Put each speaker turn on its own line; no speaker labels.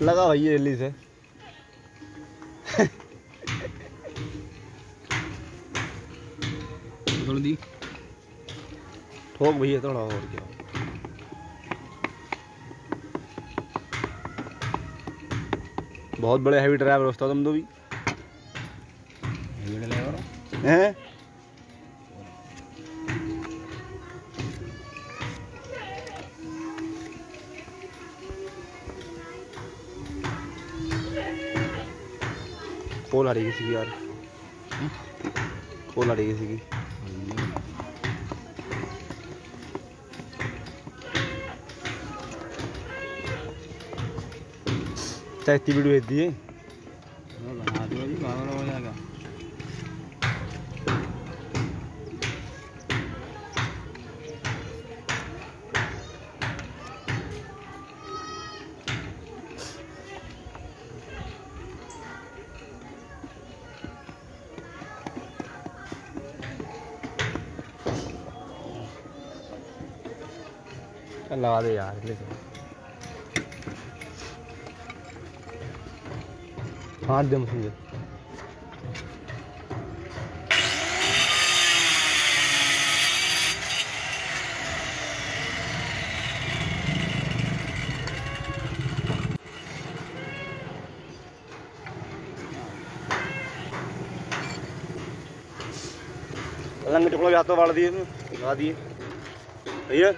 लगा भाई जल्दी से
थोड़ी दी।
ठोक भैया थोड़ा और क्या। बहुत बड़े हैवी ड्राइवर दोस्तों तुम तो भी। हैं? खोल ਆ ਰਹੀ ਸੀ ਯਾਰ यार ਆ ਰਹੀ रही ਚਾਹਤੀ ਵੀਡੀਓ चाहे ਹੈ वीडियो ਦਿਓ ਜੀ
बना
लगा दे यार, ले चल। हाथ दे मुझे। लंग टुकड़ों के हाथों वाड़ दिए। लगा दिए। भैया